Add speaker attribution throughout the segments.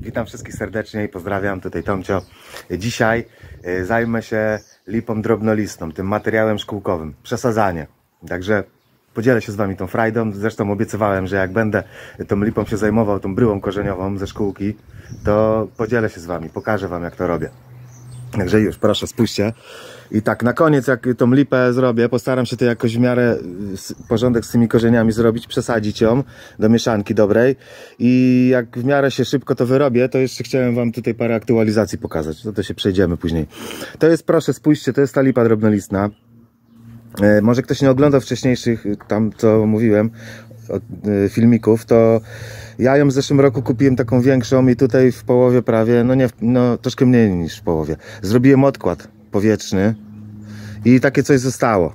Speaker 1: Witam wszystkich serdecznie i pozdrawiam, tutaj Tomcio. Dzisiaj y, zajmę się lipą drobnolistną, tym materiałem szkółkowym, przesadzanie. Także podzielę się z Wami tą frajdą, zresztą obiecywałem, że jak będę tą lipą się zajmował, tą bryłą korzeniową ze szkółki, to podzielę się z Wami, pokażę Wam jak to robię. Także już, proszę, spójrzcie. I tak, na koniec, jak tą lipę zrobię, postaram się to jakoś w miarę porządek z tymi korzeniami zrobić, przesadzić ją do mieszanki dobrej. I jak w miarę się szybko to wyrobię, to jeszcze chciałem Wam tutaj parę aktualizacji pokazać. No to się przejdziemy później. To jest, proszę, spójrzcie, to jest ta lipa drobnolistna. E, Może ktoś nie oglądał wcześniejszych, tam co mówiłem, filmików, to ja ją w zeszłym roku kupiłem taką większą i tutaj w połowie prawie, no nie, no troszkę mniej niż w połowie. Zrobiłem odkład powietrzny i takie coś zostało.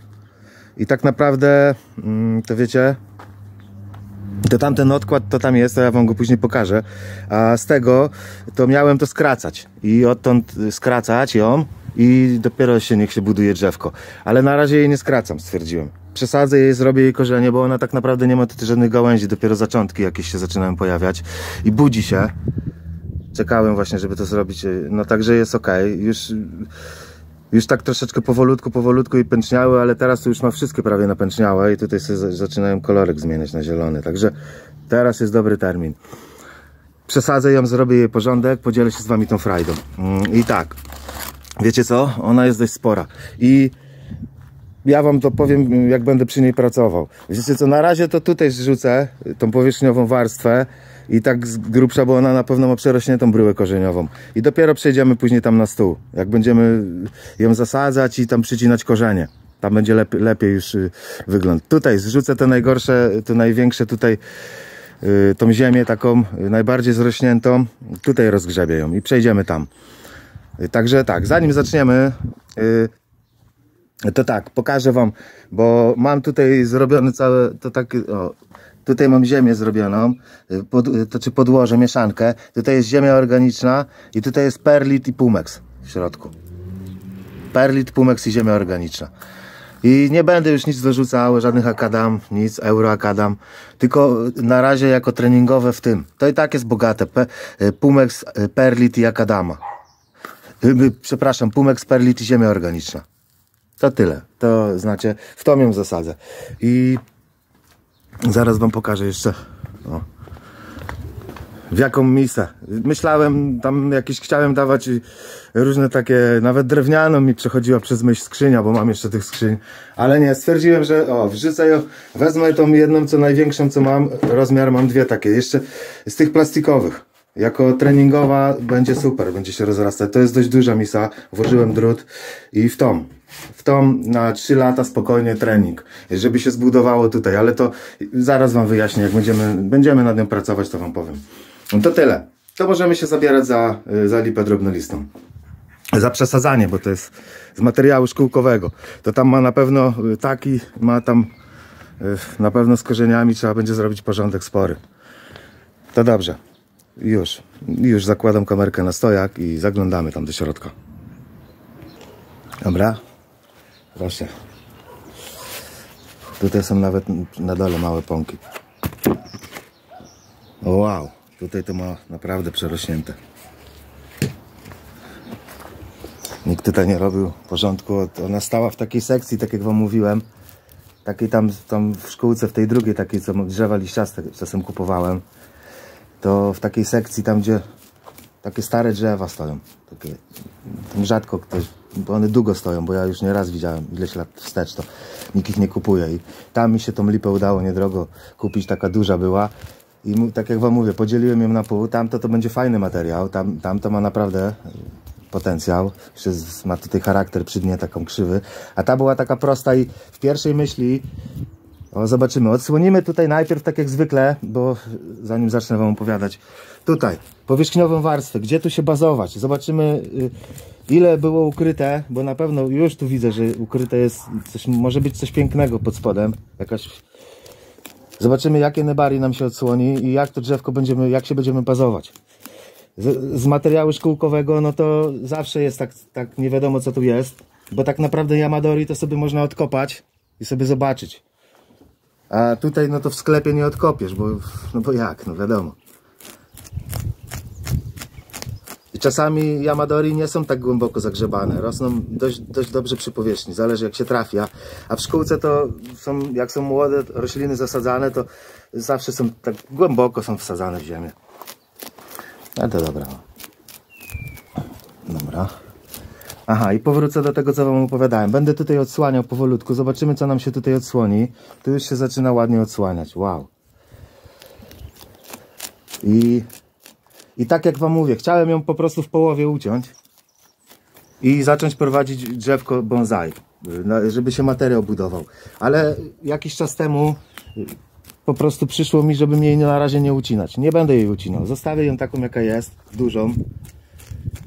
Speaker 1: I tak naprawdę, mm, to wiecie, to tamten odkład to tam jest, to ja wam go później pokażę. A z tego to miałem to skracać. I odtąd y, skracać ją i dopiero się niech się buduje drzewko. Ale na razie jej nie skracam, stwierdziłem. Przesadzę jej, zrobię jej korzenie, bo ona tak naprawdę nie ma tutaj żadnych gałęzi, dopiero zaczątki jakieś się zaczynają pojawiać. I budzi się. Czekałem właśnie, żeby to zrobić. No także jest ok. Już, już tak troszeczkę powolutku, powolutku i pęczniały, ale teraz to już ma wszystkie prawie napęczniałe i tutaj sobie za- zaczynają kolorek zmieniać na zielony. Także teraz jest dobry termin. Przesadzę ją, zrobię jej porządek, podzielę się z wami tą frajdą. Mm, I tak, wiecie co? Ona jest dość spora. I ja wam to powiem, jak będę przy niej pracował. Wiecie co, na razie to tutaj zrzucę tą powierzchniową warstwę i tak z grubsza, bo ona na pewno ma przerośniętą bryłę korzeniową. I dopiero przejdziemy później tam na stół. Jak będziemy ją zasadzać i tam przycinać korzenie. Tam będzie lepiej, lepiej już y, wygląd. Tutaj zrzucę te najgorsze, te największe tutaj y, tą ziemię taką y, najbardziej zrośniętą. Tutaj rozgrzebię ją i przejdziemy tam. Y, Także tak, zanim zaczniemy, y, to tak, pokażę wam, bo mam tutaj zrobione całe, to tak, o, tutaj mam ziemię zrobioną, y, pod, y, to czy podłoże, mieszankę, tutaj jest ziemia organiczna i tutaj jest perlit i pumex w środku. Perlit, pumex i ziemia organiczna. I nie będę już nic dorzucał, żadnych akadam, nic, euroakadam, tylko na razie jako treningowe w tym. To i tak jest bogate, Pe, y, pumex, perlit i akadama. Przepraszam, pumex, perlit i ziemia organiczna. To tyle. To znacie, w tą ją zasadzę. I zaraz wam pokażę jeszcze. O. W jaką misę. Myślałem, tam jakieś chciałem dawać różne takie, nawet drewnianą mi przechodziła przez myśl skrzynia, bo mam jeszcze tych skrzyń. Ale nie, stwierdziłem, że o, wrzucę ją, wezmę tą jedną, co największą, co mam. Rozmiar mam dwie takie. Jeszcze z tych plastikowych. Jako treningowa będzie super, będzie się rozrastać. To jest dość duża misa. Włożyłem drut i w tą. W tą na 3 lata spokojnie trening, żeby się zbudowało tutaj, ale to zaraz Wam wyjaśnię, jak będziemy, będziemy nad nią pracować, to Wam powiem. No to tyle. To możemy się zabierać za, y, za lipę drobnolistą. Za przesadzanie, bo to jest z materiału szkółkowego. To tam ma na pewno y, taki, ma tam y, na pewno z korzeniami trzeba będzie zrobić porządek spory. To dobrze. Już, już zakładam kamerkę na stojak i zaglądamy tam do środka. Dobra. Proszę. Tutaj są nawet na dole małe pąki. Wow, tutaj to ma naprawdę przerośnięte. Nikt tutaj nie robił porządku. Ona stała w takiej sekcji, tak jak wam mówiłem. Takiej tam, tam w szkółce, w tej drugiej, takiej co drzewa liściaste czasem kupowałem. To w takiej sekcji tam, gdzie takie stare drzewa stoją. Takie, tam rzadko ktoś, bo one długo stoją, bo ja już nie raz widziałem ileś lat wstecz, to nikt ich nie kupuje. I tam mi się tą lipę udało niedrogo kupić, taka duża była. I tak jak wam mówię, podzieliłem ją na pół. Tamto to będzie fajny materiał, tam, tamto ma naprawdę y, potencjał. Jeszcze ma tutaj charakter przy dnie taką krzywy. A ta była taka prosta i w pierwszej myśli o, zobaczymy. Odsłonimy tutaj najpierw, tak jak zwykle, bo zanim zacznę Wam opowiadać, tutaj powierzchniową warstwę, gdzie tu się bazować. Zobaczymy, y, ile było ukryte, bo na pewno już tu widzę, że ukryte jest coś, może być coś pięknego pod spodem. Jakaś. Zobaczymy, jakie nebari nam się odsłoni i jak to drzewko będziemy, jak się będziemy bazować. Z, z materiału szkółkowego, no to zawsze jest tak, tak nie wiadomo co tu jest, bo tak naprawdę Yamadori to sobie można odkopać i sobie zobaczyć. A tutaj no to w sklepie nie odkopiesz, bo, no bo jak, no wiadomo. czasami Yamadori nie są tak głęboko zagrzebane, rosną dość, dość dobrze przy powierzchni, zależy jak się trafia. A w szkółce to są, jak są młode rośliny zasadzane, to zawsze są tak głęboko są wsadzane w ziemię. No to dobra. Dobra. Aha, i powrócę do tego, co Wam opowiadałem. Będę tutaj odsłaniał powolutku. Zobaczymy, co nam się tutaj odsłoni. Tu już się zaczyna ładnie odsłaniać. Wow. I, I tak jak Wam mówię, chciałem ją po prostu w połowie uciąć i zacząć prowadzić drzewko bonsai, na- żeby się materiał budował. Ale jakiś czas temu po prostu przyszło mi, żebym jej na razie nie ucinać. Nie będę jej ucinał. Zostawię ją taką, jaka jest, dużą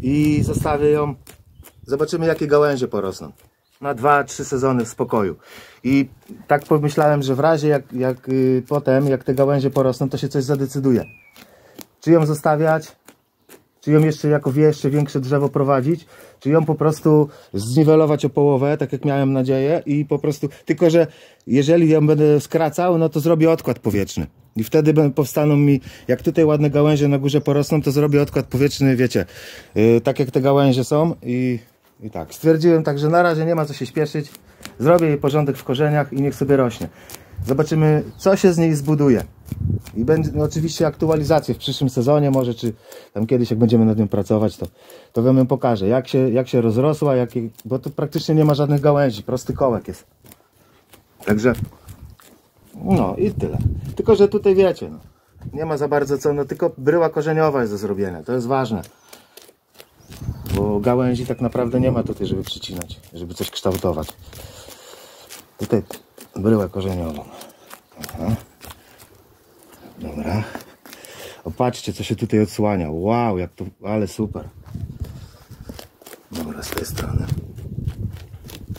Speaker 1: i zostawię ją. Zobaczymy, jakie gałęzie porosną. Na dwa, trzy sezony w spokoju. I tak pomyślałem, że w razie jak, jak y, potem, jak te gałęzie porosną, to się coś zadecyduje. Czy ją zostawiać, czy ją jeszcze jako jeszcze większe drzewo prowadzić, czy ją po prostu zniwelować o połowę, tak jak miałem nadzieję i po prostu, tylko że jeżeli ją będę skracał, no to zrobię odkład powietrzny. I wtedy powstaną mi, jak tutaj ładne gałęzie na górze porosną, to zrobię odkład powietrzny, wiecie, yy, tak jak te gałęzie są i, i tak. Stwierdziłem tak, że na razie nie ma co się śpieszyć, zrobię jej porządek w korzeniach i niech sobie rośnie. Zobaczymy, co się z niej zbuduje. I będzie no, oczywiście aktualizacje w przyszłym sezonie, może czy tam kiedyś, jak będziemy nad nią pracować, to, to wam ją pokażę, jak się, jak się rozrosła, jak, bo tu praktycznie nie ma żadnych gałęzi, prosty kołek jest. Także, no i tyle. Tylko, że tutaj wiecie, no, nie ma za bardzo co, no tylko bryła korzeniowa jest do zrobienia, to jest ważne. Bo gałęzi tak naprawdę nie ma tutaj, żeby przycinać, żeby coś kształtować. Tutaj bryłę korzeniową. Aha. Dobra. O, patrzcie, co się tutaj odsłania. Wow, jak to, ale super. Dobra, z tej strony.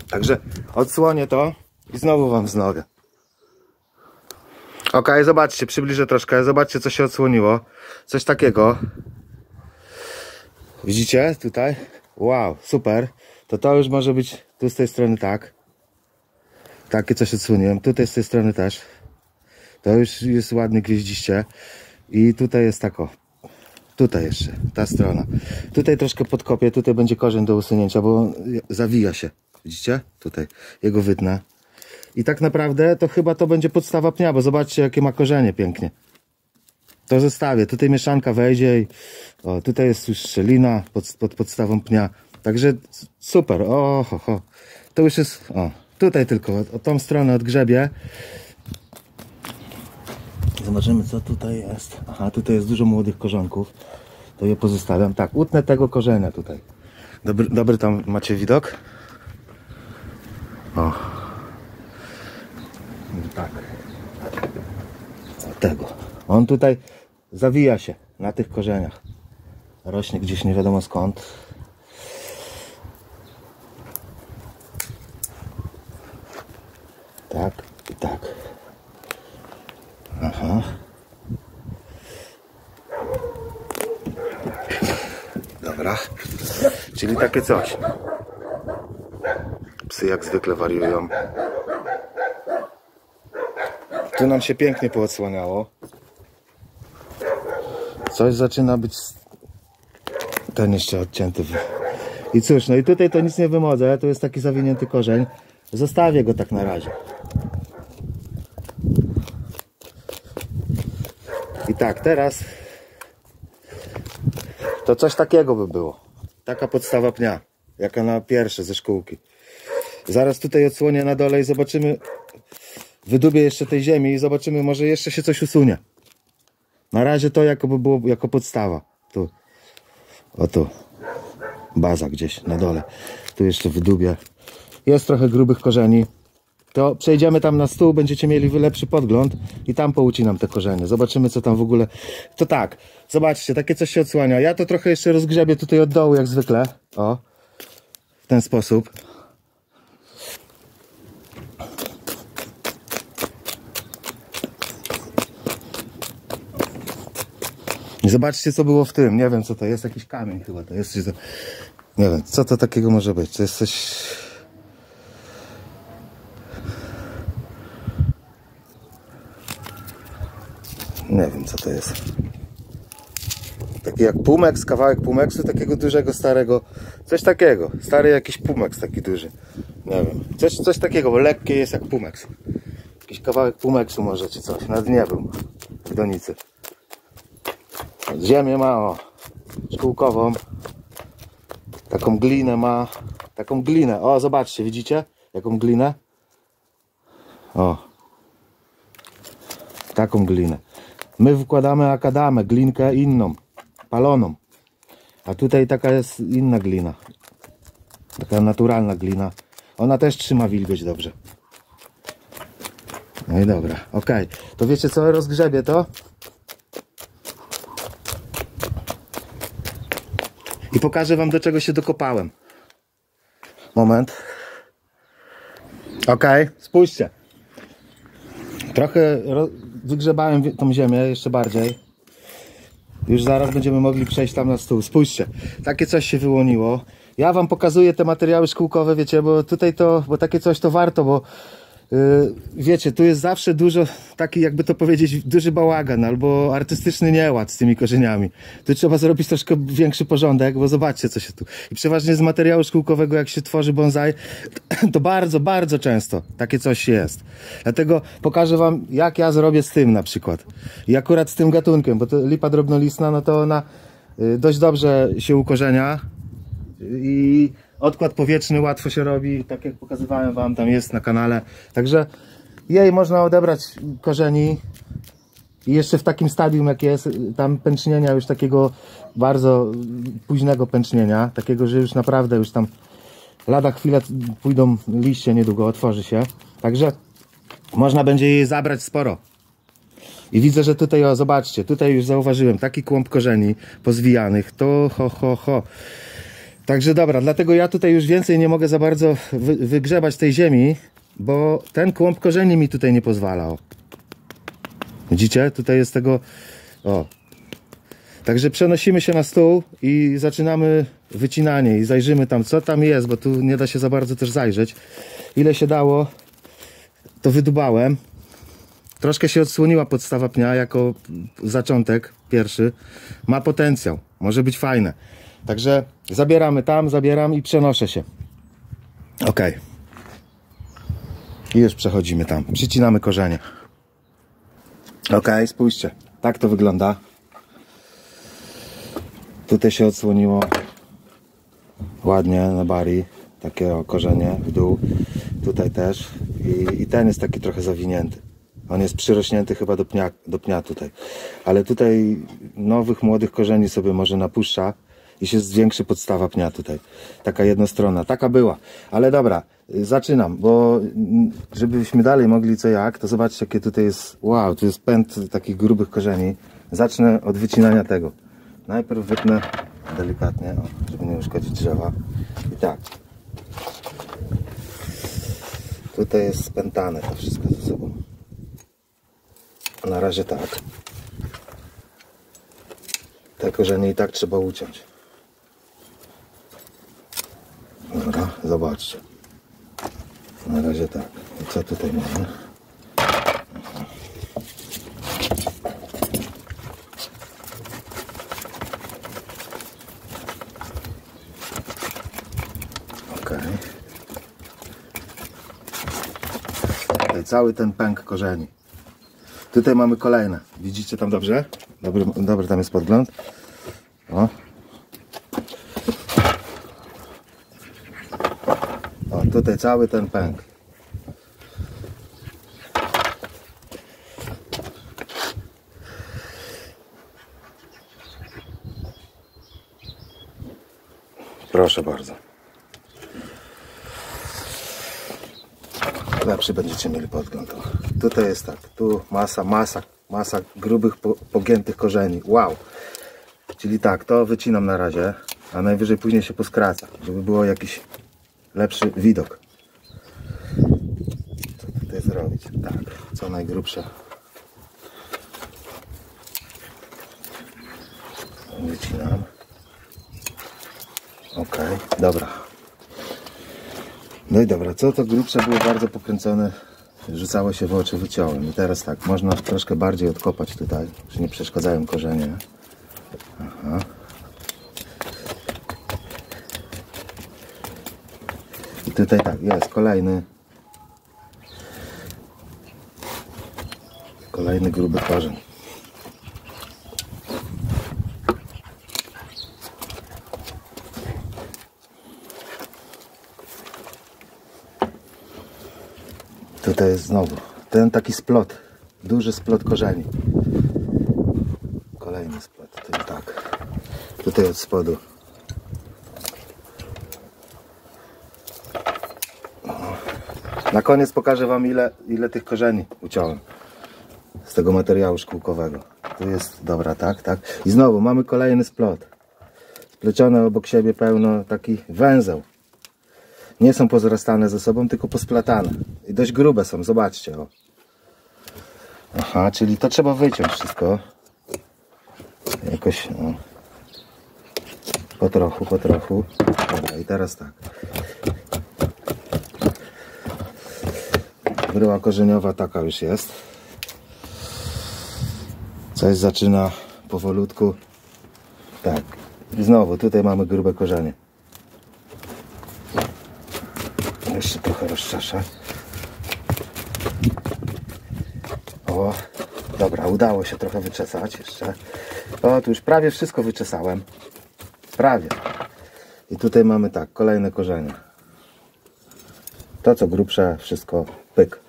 Speaker 1: Także odsłonię to i znowu wam wznowię. Ok, zobaczcie, przybliżę troszkę. Zobaczcie, co się odsłoniło. Coś takiego. Widzicie tutaj? Wow, super. To to już może być tu z tej strony tak. Takie coś odsłoniłem. Tutaj z tej strony też. To już jest ładnie gwieździście. I tutaj jest tako. Tutaj jeszcze, ta strona. Tutaj troszkę podkopię, tutaj będzie korzeń do usunięcia, bo zawija się. Widzicie? Tutaj. Jego wytnę. I tak naprawdę to chyba to będzie podstawa pnia, bo zobaczcie jakie ma korzenie pięknie. To zostawię. Tutaj mieszanka wejdzie i o, tutaj jest już szczelina pod, pod podstawą pnia. Także super. O, ho, ho. To już jest, o, tutaj tylko, o, o tą stronę odgrzebię. Zobaczymy co tutaj jest. Aha, tutaj jest dużo młodych korzonków. To je pozostawiam. Tak, utnę tego korzenia tutaj. Dobry, dobry tam macie widok? O. Tak. Tego. On tutaj zawija się na tych korzeniach. Rośnie gdzieś nie wiadomo skąd. Tak i tak. Aha. Dobra. Czyli takie coś. Psy jak zwykle wariują. Tu nam się pięknie poodsłaniało. Coś zaczyna być ten jeszcze odcięty. I cóż, no i tutaj to nic nie wymodzę. Tu jest taki zawinięty korzeń. Zostawię go tak na razie. I tak, teraz to coś takiego by było. Taka podstawa pnia, jaka na pierwsze ze szkółki. Zaraz tutaj odsłonię na dole i zobaczymy, wydubię jeszcze tej ziemi i zobaczymy, może jeszcze się coś usunie. Na razie to jakoby było jako podstawa. Tu. O tu. Baza gdzieś na dole. Tu jeszcze wydubię. Jest trochę grubych korzeni. To przejdziemy tam na stół, będziecie mieli lepszy podgląd i tam poucinam te korzenie. Zobaczymy co tam w ogóle. To tak, zobaczcie, takie coś się odsłania. Ja to trochę jeszcze rozgrzebię tutaj od dołu jak zwykle. O. W ten sposób. Zobaczcie co było w tym. Nie wiem co to jest, jakiś kamień chyba to jest. Nie wiem, co to takiego może być. To jest coś... Nie wiem co to jest. Taki jak pumeks, kawałek pumeksu, takiego dużego, starego. Coś takiego. Stary jakiś pumeks taki duży. Nie wiem. Coś, coś takiego, bo lekkie jest jak pumeks. Jakiś kawałek pumeksu może czy coś. Na dnie był. W donicy. Ziemię ma o. Szkółkową. Taką glinę ma. Taką glinę. O, zobaczcie, widzicie? Jaką glinę? O. Taką glinę. My wkładamy akadamę, glinkę inną, paloną. A tutaj taka jest inna glina. Taka naturalna glina. Ona też trzyma wilgoć dobrze. No i dobra, ok. To wiecie co, rozgrzebię to. I pokażę wam do czego się dokopałem. Moment. Ok, spójrzcie. Trochę ro- wygrzebałem tą ziemię jeszcze bardziej. Już zaraz będziemy mogli przejść tam na stół. Spójrzcie, takie coś się wyłoniło. Ja wam pokazuję te materiały szkółkowe, wiecie, bo tutaj to, bo takie coś to warto, bo wiecie, tu jest zawsze dużo, taki jakby to powiedzieć, duży bałagan albo artystyczny nieład z tymi korzeniami. Tu trzeba zrobić troszkę większy porządek, bo zobaczcie co się tu. I przeważnie z materiału szkółkowego, jak się tworzy bonsai, to bardzo, bardzo często takie coś jest. Dlatego pokażę wam, jak ja zrobię z tym na przykład. I akurat z tym gatunkiem, bo to lipa drobnolistna, no to ona y, dość dobrze się ukorzenia i odkład powietrzny łatwo się robi, tak jak pokazywałem wam, tam jest na kanale. Także jej można odebrać korzeni i jeszcze w takim stadium jak jest, tam pęcznienia już takiego bardzo późnego pęcznienia, takiego, że już naprawdę już tam lada chwilę pójdą liście niedługo, otworzy się. Także można będzie jej zabrać sporo. I widzę, że tutaj, o zobaczcie, tutaj już zauważyłem taki kłąb korzeni pozwijanych, to ho, ho, ho. Także dobra, dlatego ja tutaj już więcej nie mogę za bardzo wy, wygrzebać tej ziemi, bo ten kłąb korzeni mi tutaj nie pozwala. O. Widzicie? Tutaj jest tego. O. Także przenosimy się na stół i zaczynamy wycinanie i zajrzymy tam, co tam jest, bo tu nie da się za bardzo też zajrzeć. Ile się dało, to wydubałem. Troszkę się odsłoniła podstawa pnia jako zaczątek pierwszy. Ma potencjał, może być fajne. Także zabieramy tam, zabieram i przenoszę się. Ok. I już przechodzimy tam. Przycinamy korzenie. Ok, spójrzcie. Tak to wygląda. Tutaj się odsłoniło ładnie na bari. Takie korzenie w dół. Tutaj też. I, I ten jest taki trochę zawinięty. On jest przyrośnięty chyba do pnia, do pnia tutaj. Ale tutaj nowych, młodych korzeni sobie może napuszcza i się zwiększy podstawa pnia tutaj. Taka jednostronna. Taka była. Ale dobra, y, zaczynam, bo mm, żebyśmy dalej mogli co jak, to zobaczcie jakie tutaj jest, wow, tu jest pęd takich grubych korzeni. Zacznę od wycinania tego. Najpierw wytnę delikatnie, żeby nie uszkodzić drzewa. I tak. Tutaj jest spętane to wszystko ze sobą. Na razie tak. Te korzenie i tak trzeba uciąć. Dobra, zobaczcie. Na razie tak. Co tutaj mamy? Cały ten pęk korzeni. Tutaj mamy kolejne. Widzicie tam dobrze? Dobry, dobry tam jest podgląd. O. tutaj cały ten pęk. Proszę bardzo. Lepszy będziecie mieli podgląd. Tutaj jest tak, tu masa, masa, masa grubych, po, pogiętych korzeni. Wow! Czyli tak, to wycinam na razie, a najwyżej później się poskraca, żeby było jakiś lepszy widok. Co tutaj zrobić? Tak, co najgrubsze. Wycinam. Ok, dobra. No i dobra, co to grubsze było bardzo pokręcone, rzucało się w oczy, wyciąłem. I teraz tak, można troszkę bardziej odkopać tutaj, że nie przeszkadzają korzenie. Aha. Aha. I tutaj tak, jest kolejny. Kolejny gruby korzeń. Tutaj jest znowu ten taki splot, duży splot korzeni. Kolejny splot, tutaj tak. Tutaj od spodu. Na koniec pokażę Wam ile, ile tych korzeni uciąłem z tego materiału szkółkowego. Tu jest, dobra, tak, tak. I znowu mamy kolejny splot. Splecione obok siebie pełno taki węzeł. Nie są pozrastane ze sobą, tylko posplatane. I dość grube są, zobaczcie. O. Aha, czyli to trzeba wyciąć wszystko. Jakoś, no. Po trochu, po trochu. Dobra, i teraz tak. Bryła korzeniowa taka już jest. Coś zaczyna powolutku. Tak. I znowu, tutaj mamy grube korzenie. Jeszcze trochę rozczaszę. O, dobra, udało się trochę wyczesać jeszcze. O, tu już prawie wszystko wyczesałem. Prawie. I tutaj mamy tak, kolejne korzenie. To co grubsze, wszystko pyk.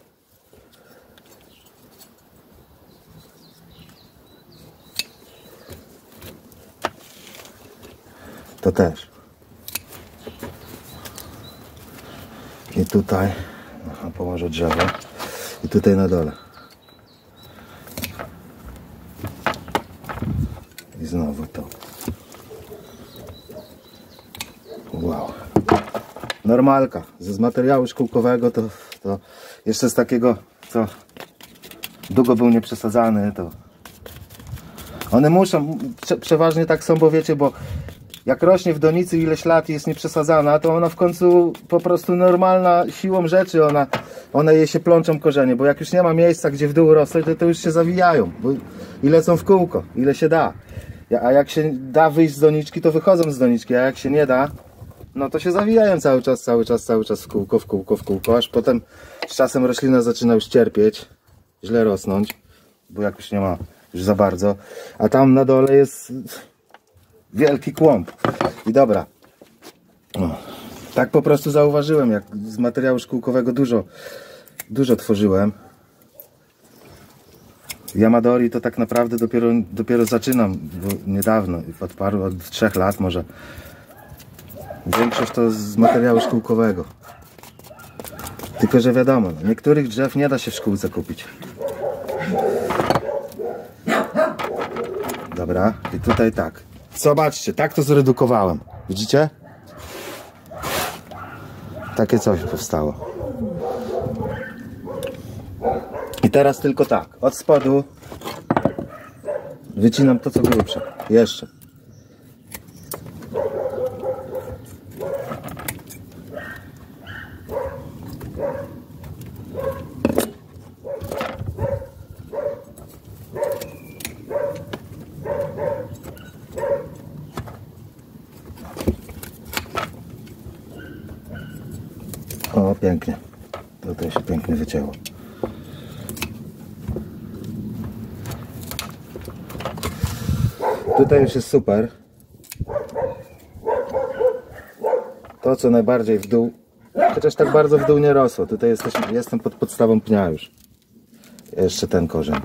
Speaker 1: To też. I tutaj, aha, położę drzewo. I tutaj na dole. I znowu to. Wow. Normalka. Z materiału szkółkowego to, to jeszcze z takiego, co długo był nieprzesadzany, to one muszą, prze, przeważnie tak są, bo wiecie, bo jak rośnie w donicy ileś lat i jest nieprzesadzana, to ona w końcu po prostu normalna siłą rzeczy, ona, one jej się plączą korzenie, bo jak już nie ma miejsca, gdzie w dół rosnąć, to, to już się zawijają bo, i lecą w kółko, ile się da. A jak się da wyjść z doniczki, to wychodzą z doniczki, a jak się nie da, no to się zawijają cały czas, cały czas, cały czas w kółko, w kółko, w kółko, aż potem z czasem roślina zaczyna już cierpieć, źle rosnąć, bo jak już nie ma już za bardzo, a tam na dole jest wielki kłąb. I dobra, o, tak po prostu zauważyłem, jak z materiału szkółkowego dużo, dużo tworzyłem. Yamadori to tak naprawdę dopiero, dopiero zaczynam, bo niedawno, od paru, od trzech lat może. Większość to z materiału szkółkowego. Tylko, że wiadomo, niektórych drzew nie da się w szkółce kupić. Dobra, i tutaj tak. Zobaczcie, tak to zredukowałem. Widzicie? Takie coś powstało. I teraz tylko tak, od spodu wycinam to co grubsze. Jeszcze. O, pięknie. Tutaj się pięknie wycięło. Tutaj już jest super. To co najbardziej w dół, chociaż tak bardzo w dół nie rosło. Tutaj jesteśmy, jestem pod podstawą pnia już. Jeszcze ten korzeń.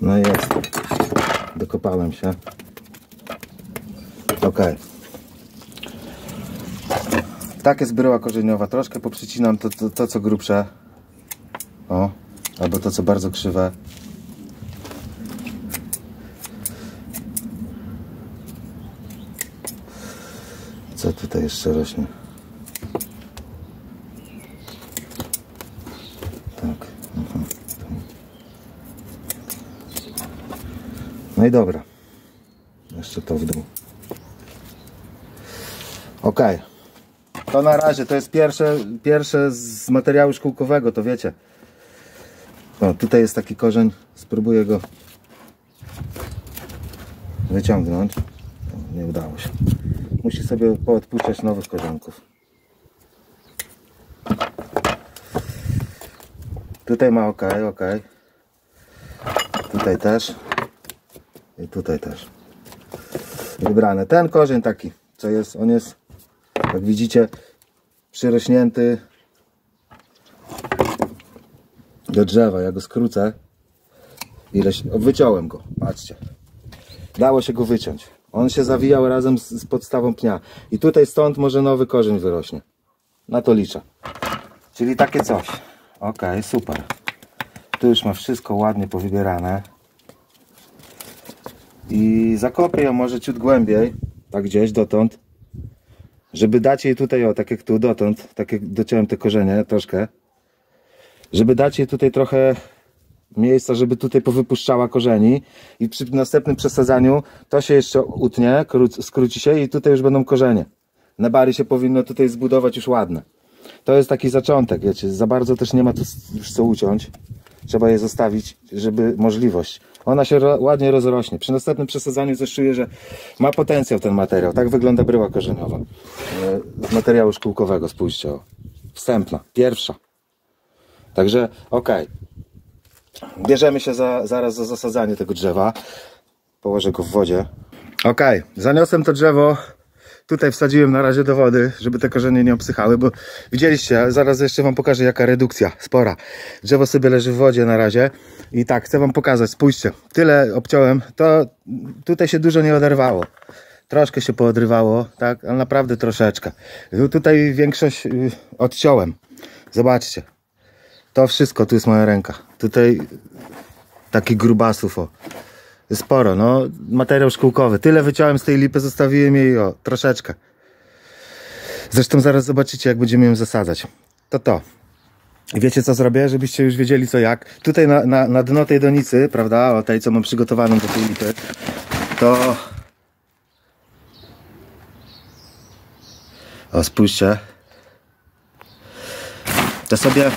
Speaker 1: No i jest. Dokopałem się. Ok. Tak jest bryła korzeniowa. Troszkę poprzycinam to, to, to co grubsze. O. Albo to co bardzo krzywe. Co tutaj jeszcze rośnie? Tak. mhm. No i dobra. Jeszcze to w dół. Ok. To na razie, to jest pierwsze, pierwsze z materiału szkółkowego, to wiecie. O, tutaj jest taki korzeń, spróbuję go wyciągnąć. Nie udało się. Musi sobie poodpuszczać nowych korzenków. Tutaj ma ok, ok. Tutaj też. I tutaj też. Wybrane. Ten korzeń taki, co jest, on jest, jak widzicie, przyrośnięty do drzewa. Ja go skrócę. Ileś, wyciąłem go, patrzcie. Dało się go wyciąć. On się zawijał razem z, z podstawą pnia. I tutaj stąd może nowy korzeń wyrośnie. Na to liczę. Czyli takie coś. Ok, super. Tu już ma wszystko ładnie powybierane. I zakopię ją może ciut głębiej, tak gdzieś dotąd, żeby dać jej tutaj, o tak jak tu dotąd, tak jak dociąłem te korzenie troszkę, żeby dać jej tutaj trochę miejsca, żeby tutaj powypuszczała korzeni i przy następnym przesadzaniu to się jeszcze utnie, kró- skróci się i tutaj już będą korzenie. Na bary się powinno tutaj zbudować już ładne. To jest taki zaczątek, wiecie, za bardzo też nie ma tu już co uciąć. Trzeba je zostawić, żeby możliwość. Ona się ro, ładnie rozrośnie. Przy następnym przesadzaniu też czuję, że ma potencjał ten materiał. Tak wygląda bryła korzeniowa. E, Z materiału szkółkowego, spójrzcie. O. Wstępna, pierwsza. Także okej. Bierzemy się za, zaraz za zasadzanie tego drzewa. Położę go w wodzie. Okej, zaniosłem to drzewo. Tutaj wsadziłem na razie do wody, żeby te korzenie nie obsychały, bo widzieliście, zaraz jeszcze wam pokażę jaka redukcja, spora. Drzewo sobie leży w wodzie na razie i tak, chcę wam pokazać, spójrzcie, tyle obciąłem, to tutaj się dużo nie oderwało. Troszkę się poodrywało, tak, ale naprawdę troszeczkę. Tutaj większość y, odciąłem. Zobaczcie. To wszystko, tu jest moja ręka. Tutaj taki grubasów, o. Sporo, no. Materiał szkółkowy. Tyle wyciąłem z tej lipy, zostawiłem jej, o, troszeczkę. Zresztą zaraz zobaczycie, jak będziemy ją zasadzać. To to. Wiecie, co zrobię? Żebyście już wiedzieli, co jak. Tutaj na, na, na dno tej donicy, prawda, o tej, co mam przygotowaną do tej lipy, to... O, spójrzcie. To sobie...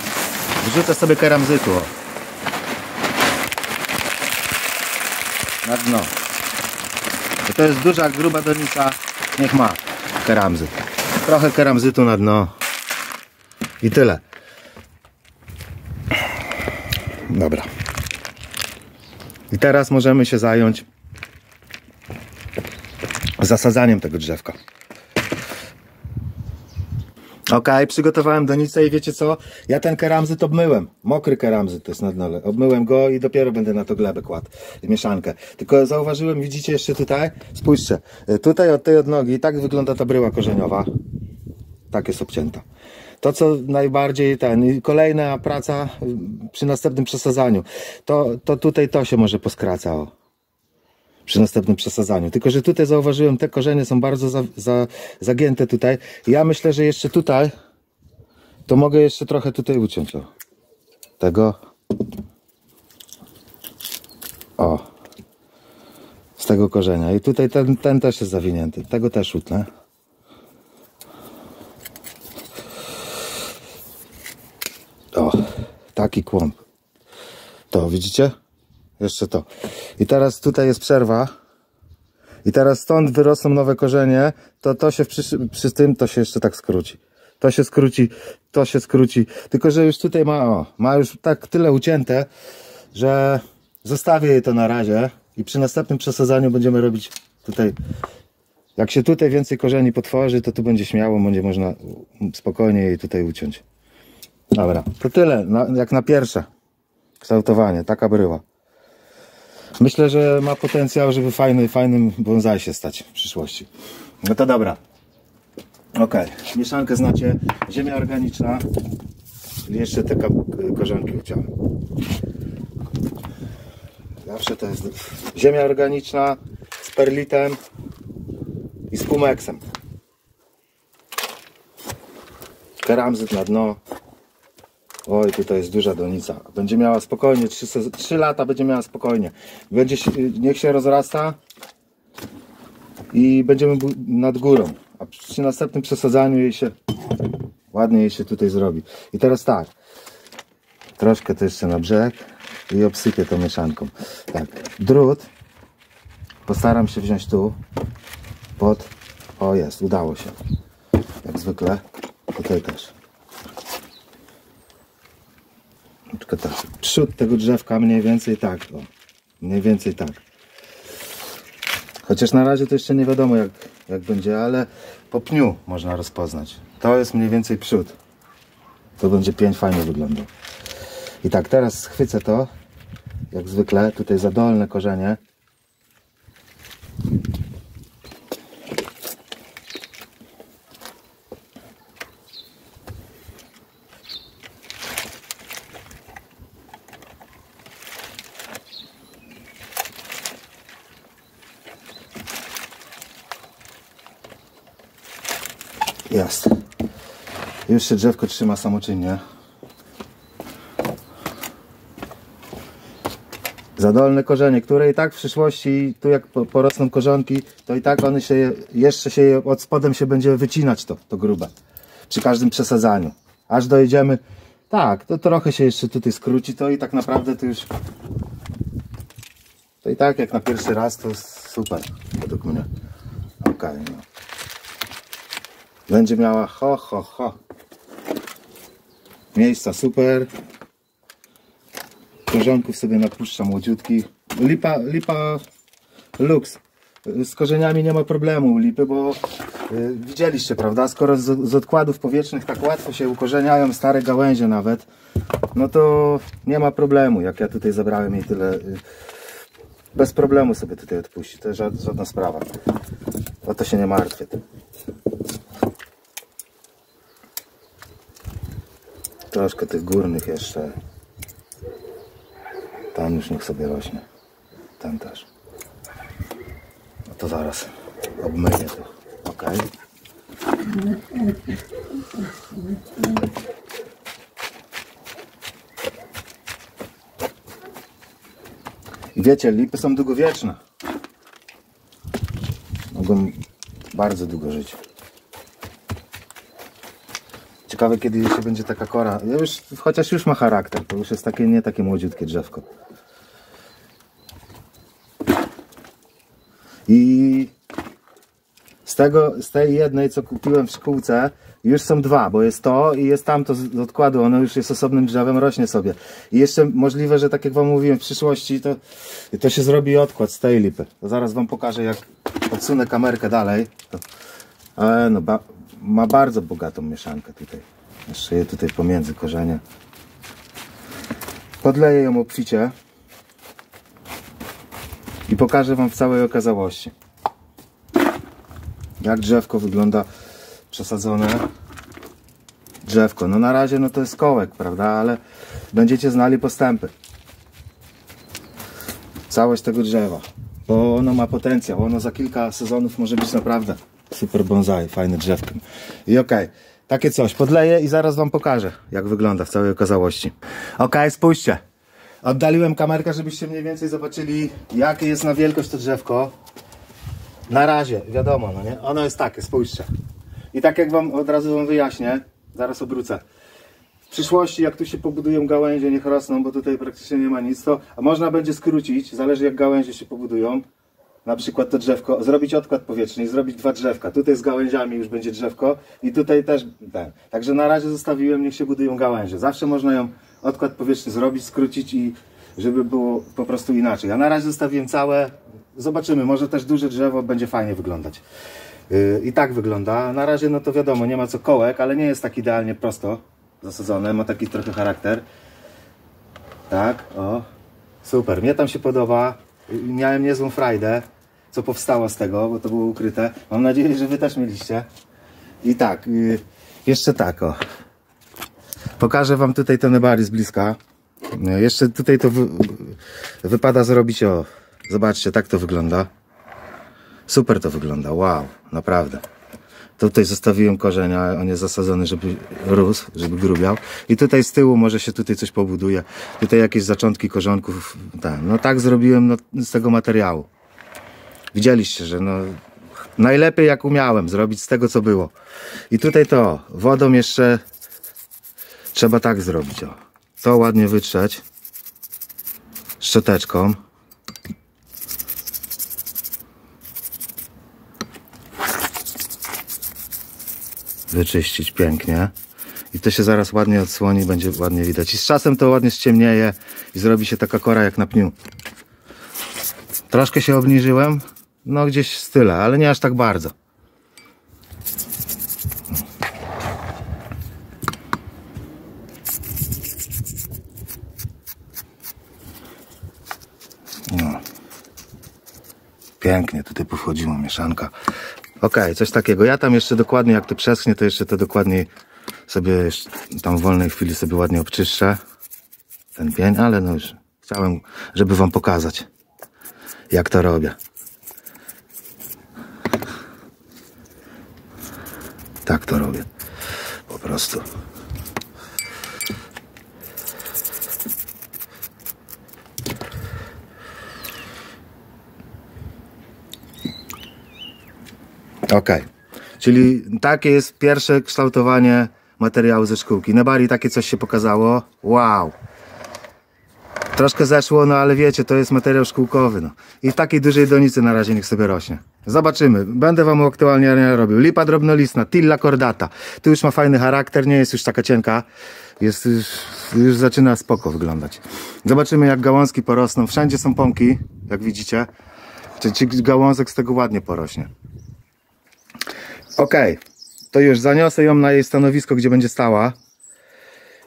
Speaker 1: Wrzucę sobie keramzytu, o. na dno. To jest duża, gruba donica, niech ma keramzyt. Trochę keramzytu na dno i tyle. Dobra. I teraz możemy się zająć zasadzaniem tego drzewka. Ok, przygotowałem donicę i wiecie co? Ja ten keramzyt obmyłem. Mokry keramzyt jest na dole. Obmyłem go i dopiero będę na to glebę kładł. Mieszankę. Tylko zauważyłem, widzicie jeszcze tutaj? Spójrzcie. y, Tutaj od tej odnogi tak wygląda ta bryła korzeniowa. Tak jest obcięta. To co najbardziej ten, kolejna praca y, przy następnym przesadzaniu. To, to tutaj to się może poskraca. Przy następnym przesadzaniu. Tylko, że tutaj zauważyłem, te korzenie są bardzo za, za, zagięte tutaj. Ja myślę, że jeszcze tutaj to mogę jeszcze trochę tutaj uciąć. O. Tego. O. Z tego korzenia. I tutaj ten, ten też jest zawinięty. Tego też utnę. O. Taki kłąb. To widzicie? Jeszcze to. I teraz tutaj jest przerwa. I teraz stąd wyrosną nowe korzenie. To to się przy, przy tym to się jeszcze tak skróci. To się skróci, to się skróci. Tylko, że już tutaj ma, o, ma już tak tyle ucięte, że zostawię jej to na razie i przy następnym przesadzaniu będziemy robić tutaj. Jak się tutaj więcej korzeni potworzy, to tu będzie śmiało, będzie można spokojnie jej tutaj uciąć. Dobra, to tyle, jak na pierwsze kształtowanie, taka bryła. Myślę, że ma potencjał, żeby fajny, fajnym bonsai się stać w przyszłości. No to dobra. Ok, mieszankę znacie. Ziemia organiczna. Jeszcze te korzonki uciąłem. Zawsze to jest ziemia organiczna z perlitem i z pumeksem. Keramzyt na dno. Oj, tutaj jest duża donica. Będzie miała spokojnie, 3, 3 lata będzie miała spokojnie. Będzie niech się rozrasta i będziemy nad górą. A przy następnym przesadzaniu jej się ładnie jej się tutaj zrobi. I teraz tak. Troszkę to jeszcze na brzeg. i obsypię tą mieszanką. Tak, drut postaram się wziąć tu pod, o jest, udało się. Jak zwykle, tutaj też. Tylko tak, przód tego drzewka mniej więcej tak, mniej więcej tak. Chociaż na razie to jeszcze nie wiadomo jak, jak będzie, ale po pniu można rozpoznać. To jest mniej więcej przód. To będzie pięć fajnie wyglądał. I tak, teraz schwycę to, jak zwykle, tutaj za dolne korzenie. Jest. Się drzewko trzyma samoczynnie. Zadolne korzenie, które i tak w przyszłości, tu jak po- porosną korzonki, to i tak one się, jeszcze się od spodem się będzie wycinać to, to grube. Przy każdym przesadzaniu. Aż dojedziemy, tak, to trochę się jeszcze tutaj skróci, to i tak naprawdę to już, to i tak jak na pierwszy raz to super, według mnie. Okej, no. Będzie miała ho, ho, ho. Miejsca super. Korzonków sobie napuszczam młodziutkich. Lipa, lipa lux. Z korzeniami nie ma problemu lipy, bo y, widzieliście, prawda? Skoro z, z odkładów powietrznych tak łatwo się ukorzeniają stare gałęzie nawet, no to nie ma problemu. Jak ja tutaj zabrałem jej tyle, y, bez problemu sobie tutaj odpuści. To jest ża- żadna sprawa. O to się nie martwię. Troszkę tych górnych jeszcze. Tam już niech sobie rośnie. Ten też. No to zaraz obmyję to. Ok. I wiecie, lipy są długowieczne. Mogą bardzo długo żyć. Ciekawe kiedy się będzie taka kora. Już, chociaż już ma charakter, to już jest takie nie takie młodziutkie drzewko. I z tego, z tej jednej co kupiłem w szkółce, już są dwa, bo jest to i jest tamto z odkładu, ono już jest osobnym drzewem, rośnie sobie. I jeszcze możliwe, że tak jak wam mówiłem w przyszłości, to, to się zrobi odkład z tej lipy. Zaraz wam pokażę jak odsunę kamerkę dalej. To, ale no, ba, ma bardzo bogatą mieszankę tutaj. Jeszcze je tutaj pomiędzy korzenie. Podleję ją obficie i pokażę Wam w całej okazałości. Jak drzewko wygląda przesadzone. Drzewko. No na razie no to jest kołek, prawda? Ale będziecie znali postępy. Całość tego drzewa. Bo ono ma potencjał. Ono za kilka sezonów może być naprawdę super bonsai, fajne drzewko. I okej, takie coś. Podleję i zaraz Wam pokażę, jak wygląda w całej okazałości. Okej, spójrzcie. Oddaliłem kamerkę, żebyście mniej więcej zobaczyli, jakie jest na wielkość to drzewko. Na razie, wiadomo, no nie? Ono jest takie, spójrzcie. I tak jak Wam od razu Wam wyjaśnię, zaraz obrócę. W przyszłości, jak tu się pobudują gałęzie, niech rosną, bo tutaj praktycznie nie ma nic, to a można będzie skrócić, zależy jak gałęzie się pobudują. Na przykład to drzewko, zrobić odkład powietrzny i zrobić dwa drzewka. Tutaj z gałęziami już będzie drzewko i tutaj też ten. Także na razie zostawiłem, niech się budują gałęzie. Zawsze można ją odkład powietrzny zrobić, skrócić i żeby było po prostu inaczej. Ja na razie zostawiłem całe. Zobaczymy, może też duże drzewo będzie fajnie wyglądać. Yy, I tak wygląda. Na razie no to wiadomo, nie ma co kołek, ale nie jest tak idealnie prosto zasadzone. Ma taki trochę charakter. Tak, o. Super, mnie tam się podoba. Yy, Miałem niezłą frajdę, co powstało z tego, bo to było ukryte. Mam nadzieję, że Wy też mieliście. I tak, yy, jeszcze tak, o. Pokażę Wam tutaj ten nebary z bliska. Yy, Jeszcze tutaj to wy, wypada zrobić, o. Zobaczcie, tak to wygląda. Super to wygląda, wow, naprawdę. Tutaj zostawiłem korzenia, on jest zasadzony, żeby rósł, żeby grubiał. I tutaj z tyłu może się tutaj coś pobuduje. Tutaj jakieś zaczątki korzonków. Tak, no tak zrobiłem no, z tego materiału. Widzieliście, że no najlepiej jak umiałem zrobić z tego co było. I tutaj to, wodą jeszcze trzeba tak zrobić. O. To ładnie wytrzeć. szczoteczką. Wyczyścić pięknie. I to się zaraz ładnie odsłoni, będzie ładnie widać. I z czasem to ładnie ściemnieje i zrobi się taka kora jak na pniu. Troszkę się obniżyłem, no gdzieś w style, ale nie aż tak bardzo. No. Pięknie tutaj powchodziła mieszanka. Ok, coś takiego. Ja tam jeszcze dokładnie, jak to przeschnie, to jeszcze to dokładniej sobie tam w wolnej chwili sobie ładnie obczyszczę ten pień, ale no już chciałem, żeby wam pokazać, jak to robię. To robię. Po prostu. Ok. Czyli takie jest pierwsze kształtowanie materiału ze szkółki. Na bari takie coś się pokazało. Wow. Troszkę zeszło, no ale wiecie, to jest materiał szkółkowy. No. I w takiej dużej donicy na razie niech sobie rośnie. Zobaczymy. Będę wam aktualnie robił. Lipa drobnolistna, Tilla cordata. Tu już ma fajny charakter, nie jest już taka cienka. Jest już, już zaczyna spoko wyglądać. Zobaczymy jak gałązki porosną. Wszędzie są pąki, jak widzicie. Czyli gałązek z tego ładnie porośnie. Ok, to już zaniosę ją na jej stanowisko, gdzie będzie stała.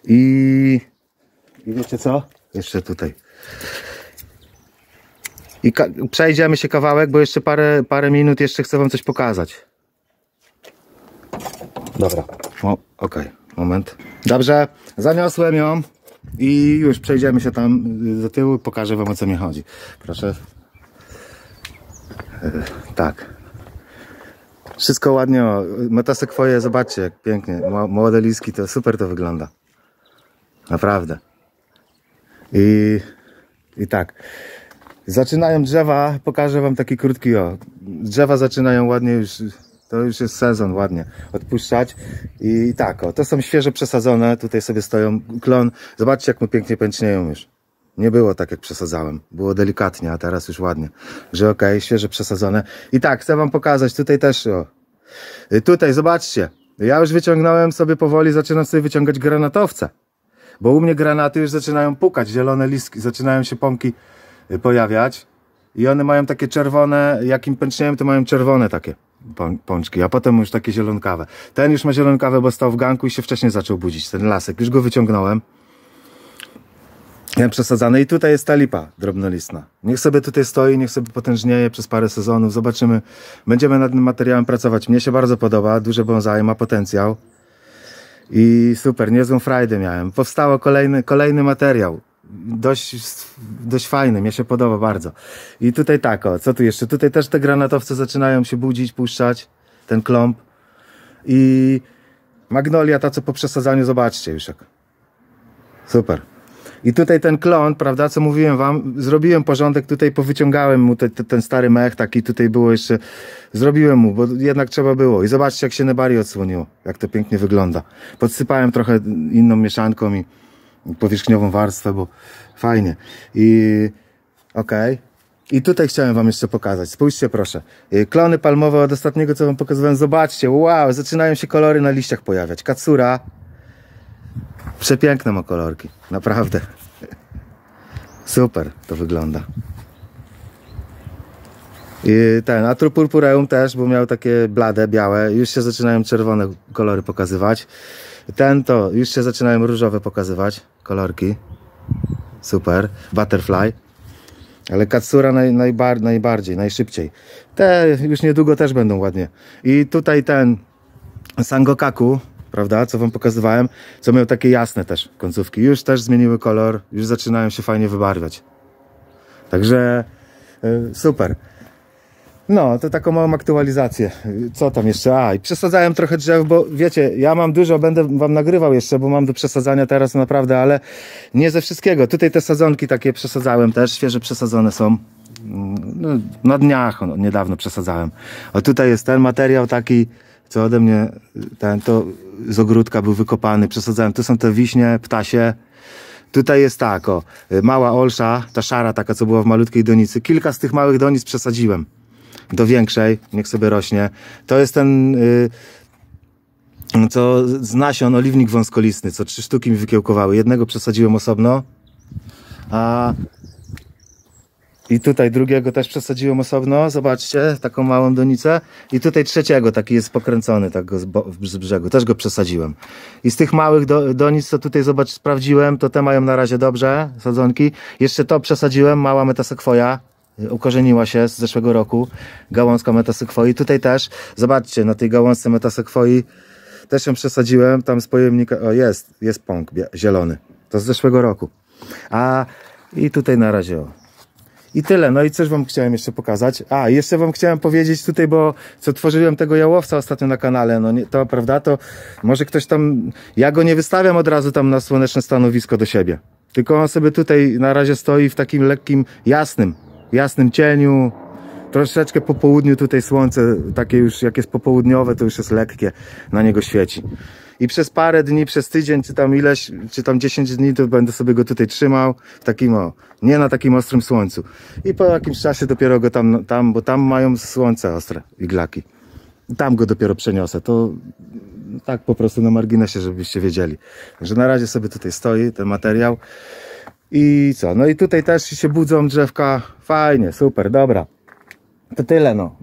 Speaker 1: I, i wiecie co? Jeszcze tutaj. I przejdziemy się kawałek, bo jeszcze parę, parę minut jeszcze chcę wam coś pokazać. Dobra. O, ok, moment. Dobrze, zaniosłem ją i już przejdziemy się tam do tyłu, pokażę wam o co mi chodzi. Proszę. Yy, tak. Wszystko ładnie, metasekwoje, zobaczcie jak pięknie, młode liski, to super to wygląda. Naprawdę. I, i tak. Zaczynają drzewa, pokażę wam taki krótki o. Drzewa zaczynają ładnie już, to już jest sezon ładnie odpuszczać. I tak, o, to są świeże przesadzone, tutaj sobie stoją klon. Zobaczcie jak mu pięknie pęcznieją już. Nie było tak jak przesadzałem. Było delikatnie, a teraz już ładnie. Że okej, okay, świeże przesadzone. I tak, chcę wam pokazać, tutaj też o. Tutaj, zobaczcie. Ja już wyciągnąłem sobie powoli, zaczynam sobie wyciągać granatowce. Bo u mnie granaty już zaczynają pukać, zielone listki, zaczynają się pąki y, pojawiać. I one mają takie czerwone, jakim pęcznieją, to mają czerwone takie pączki, a potem już takie zielonkawe. Ten już ma zielonkawę, bo stał w ganku i się wcześniej zaczął budzić, ten lasek. Już go wyciągnąłem przesadzane. I tutaj jest ta lipa drobnolistna. Niech sobie tutaj stoi, niech sobie potężnieje przez parę sezonów. Zobaczymy. Będziemy nad tym materiałem pracować. Mnie się bardzo podoba. Duże bonsai, ma potencjał. I super, niezłą frajdę miałem. Powstało kolejny, kolejny materiał. Dość, dość fajny, mnie się podoba bardzo. I tutaj tak, o, co tu jeszcze? Tutaj też te granatowce zaczynają się budzić, puszczać. Ten klomp. I magnolia, ta co po przesadzaniu, zobaczcie już jak. Super. I tutaj ten klon, prawda, co mówiłem wam, zrobiłem porządek, tutaj powyciągałem mu te, te, ten stary mech, taki tutaj było jeszcze, zrobiłem mu, bo jednak trzeba było. I zobaczcie, jak się Nebari odsłoniło, jak to pięknie wygląda. Podsypałem trochę inną mieszanką i powierzchniową warstwę, bo fajnie. I okej. Okay. I tutaj chciałem wam jeszcze pokazać. Spójrzcie proszę. Y, klony palmowe od ostatniego, co wam pokazywałem. Zobaczcie, wow, zaczynają się kolory na liściach pojawiać. Katsura, Przepiękne ma kolorki, naprawdę. Super to wygląda. I ten, a purpureum też, bo miał takie blade, białe. Już się zaczynają czerwone kolory pokazywać. Ten to, już się zaczynają różowe pokazywać kolorki. Super. Butterfly. Ale Katsura naj, najbar, najbardziej, najszybciej. Te już niedługo też będą ładnie. I tutaj ten Sangokaku prawda, co wam pokazywałem, co miał takie jasne też końcówki. Już też zmieniły kolor, już zaczynają się fajnie wybarwiać. Także yy, super. No, to taką małą aktualizację. Co tam jeszcze? A, i przesadzałem trochę drzew, bo wiecie, ja mam dużo, będę wam nagrywał jeszcze, bo mam do przesadzania teraz naprawdę, ale nie ze wszystkiego. Tutaj te sadzonki takie przesadzałem też, świeże przesadzone są. Mm, no, na dniach no, niedawno przesadzałem. A tutaj jest ten materiał taki, co ode mnie, ten, to z ogródka był wykopany, przesadzałem. To są te wiśnie, ptasie. Tutaj jest tak, o, mała olsza, ta szara taka, co była w malutkiej donicy. Kilka z tych małych donic przesadziłem do większej, niech sobie rośnie. To jest ten, y, co z nasion, oliwnik wąskolistny, co trzy sztuki mi wykiełkowały. Jednego przesadziłem osobno, a i tutaj drugiego też przesadziłem osobno, zobaczcie, taką małą donicę. I tutaj trzeciego, taki jest pokręcony tak go z, z brzegu, też go przesadziłem. I z tych małych do, donic, co tutaj zobacz, sprawdziłem, to te mają na razie dobrze, sadzonki. Jeszcze to przesadziłem, mała metasekwoja, ukorzeniła się z zeszłego roku, gałązka metasekwoi. Tutaj też, zobaczcie, na tej gałązce metasekwoi też ją przesadziłem, tam z pojemnika, o jest, jest pąk zielony. To z zeszłego roku. A i tutaj na razie o. I tyle. No i coś wam chciałem jeszcze pokazać. A, jeszcze wam chciałem powiedzieć tutaj, bo co tworzyłem tego jałowca ostatnio na kanale, no nie, to prawda, to może ktoś tam, ja go nie wystawiam od razu tam na słoneczne stanowisko do siebie. Tylko on sobie tutaj na razie stoi w takim lekkim, jasnym, jasnym cieniu. Troszeczkę po południu tutaj słońce, takie już jak jest popołudniowe, to już jest lekkie, na niego świeci. I przez parę dni, przez tydzień, czy tam ileś, czy tam 10 dni, to będę sobie go tutaj trzymał w takim, o, nie na takim ostrym słońcu. I po jakimś czasie dopiero go tam, tam, bo tam mają słońce ostre, iglaki. Tam go dopiero przeniosę. To tak po prostu na marginesie, żebyście wiedzieli. Także na razie sobie tutaj stoi ten materiał. I co? No i tutaj też się budzą drzewka. Fajnie, super, dobra. To tyle no.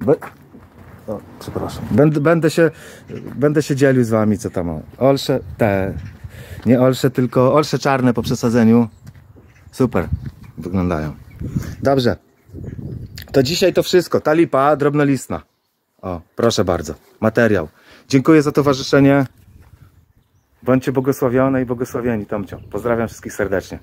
Speaker 1: O, przepraszam. Będę, będę, się, będę się dzielił z wami, co tam. Olsze, te. Nie olsze, tylko olsze czarne po przesadzeniu. Super wyglądają. Dobrze. To dzisiaj to wszystko. Ta lipa drobnolistna. O, proszę bardzo. Materiał. Dziękuję za towarzyszenie. Bądźcie błogosławione i błogosławieni, Tomcio. Pozdrawiam wszystkich serdecznie.